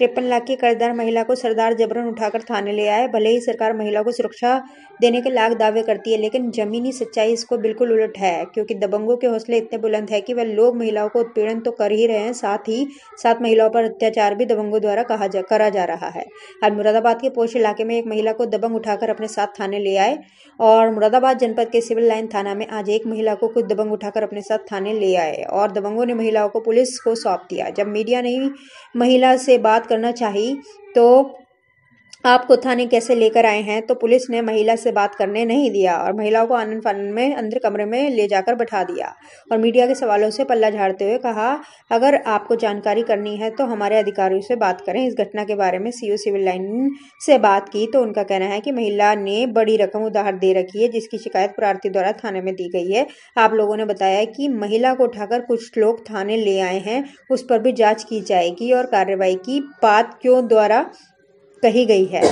तिरपन लाख की कर्जदार महिला को सरदार जबरन उठाकर थाने ले आए। भले ही सरकार महिला को सुरक्षा देने के लाख दावे करती है, लेकिन जमीनी सच्चाई इसको बिल्कुल उलट है, क्योंकि दबंगों के हौसले इतने बुलंद है कि वह लोग महिलाओं को उत्पीड़न तो कर ही रहे हैं, साथ ही साथ महिलाओं पर अत्याचार भी दबंगों द्वारा कहा जा, करा जा रहा है। आज मुरादाबाद के पोश इलाके में एक महिला को दबंग उठाकर अपने साथ थाने ले आए और मुरादाबाद जनपद के सिविल लाइन थाना में आज एक महिला को खुद दबंग उठाकर अपने साथ थाने ले आए और दबंगों ने महिलाओं को पुलिस को सौंप दिया। जब मीडिया ने महिला से बात करना चाहिए तो आपको थाने कैसे लेकर आए हैं? तो पुलिस ने महिला से बात करने नहीं दिया और महिलाओं को आनंद फानंद में, अंदर कमरे में ले जाकर बैठा दिया और मीडिया के सवालों से पल्ला झाड़ते हुए कहा, अगर आपको जानकारी करनी है तो हमारे अधिकारियों से बात करें। इस घटना के बारे में सीओ सिविल लाइन से बात की तो उनका कहना है कि महिला ने बड़ी रकम उधार दे रखी है, जिसकी शिकायत प्रार्थी द्वारा थाने में दी गई है। आप लोगों ने बताया कि महिला को उठाकर कुछ लोग थाने ले आए हैं, उस पर भी जाँच की जाएगी और कार्रवाई की बात क्यों द्वारा कही गई है।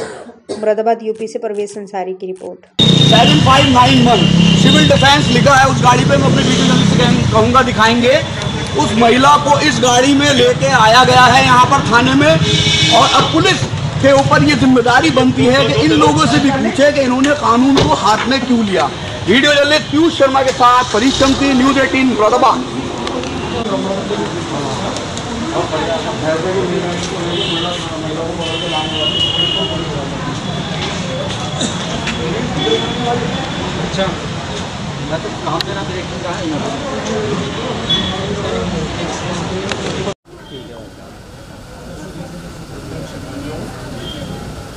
मुरादाबाद, यूपी से परवेज संसारी की report. Seven five nine one civil defence लिखा है, उस गाड़ी पे मैं अपने वीडियो कहूँगा, दिखाएँगे। उस महिला को इस गाड़ी में लेके आया गया है यहाँ पर थाने में, और अब पुलिस के ऊपर ये ज़िम्मेदारी बनती है कि इन लोगों से भी पूछे कि इन्होंने कानून को हाथ में क्यों लिया। वीडियो जर्नलिस्ट पीयूष शर्मा के साथ परीश चमती न्यूज़ एटीन, मुरादाबाद। अच्छा। मैं तो काम देना डायरेक्टर का है।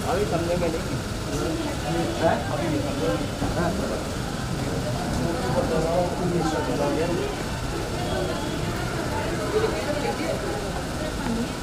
अभी समझे में नहीं?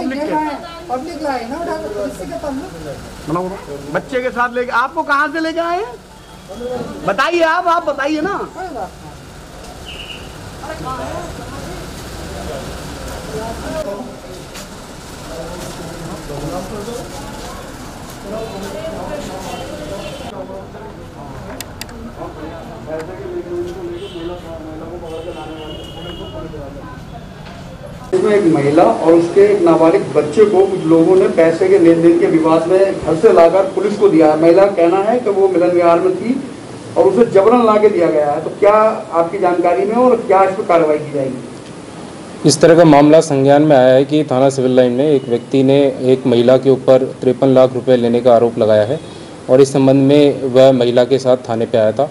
पब्लिक लाए ना पब्लिक बच्चे के साथ लेके आपको कहाँ से लेके आए हैं? बताइए आप आप बताइए ना। इसमें एक महिला और उसके एक नाबालिग बच्चे को कुछ लोगों ने पैसे के लेन देन के विवाद में घर से लाकर पुलिस को दिया। है महिला कहना है कि वो मिलन विहार में थी और उसे जबरन ला के दिया गया है। तो क्या आपकी जानकारी में और क्या इस पर कार्रवाई की जाएगी? इस तरह का मामला संज्ञान में आया है कि थाना सिविल लाइन में एक व्यक्ति ने एक महिला के ऊपर तिरपन लाख रुपए लेने का आरोप लगाया है और इस संबंध में वह महिला के साथ थाने पे आया था।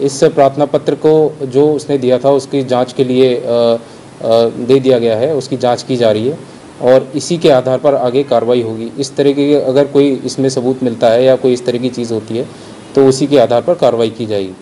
इस प्रार्थना पत्र को जो उसने दिया था, उसकी जाँच के लिए दे दिया गया है। उसकी जाँच की जा रही है और इसी के आधार पर आगे कार्रवाई होगी। इस तरह की अगर कोई इसमें सबूत मिलता है या कोई इस तरह की चीज़ होती है तो उसी के आधार पर कार्रवाई की जाएगी।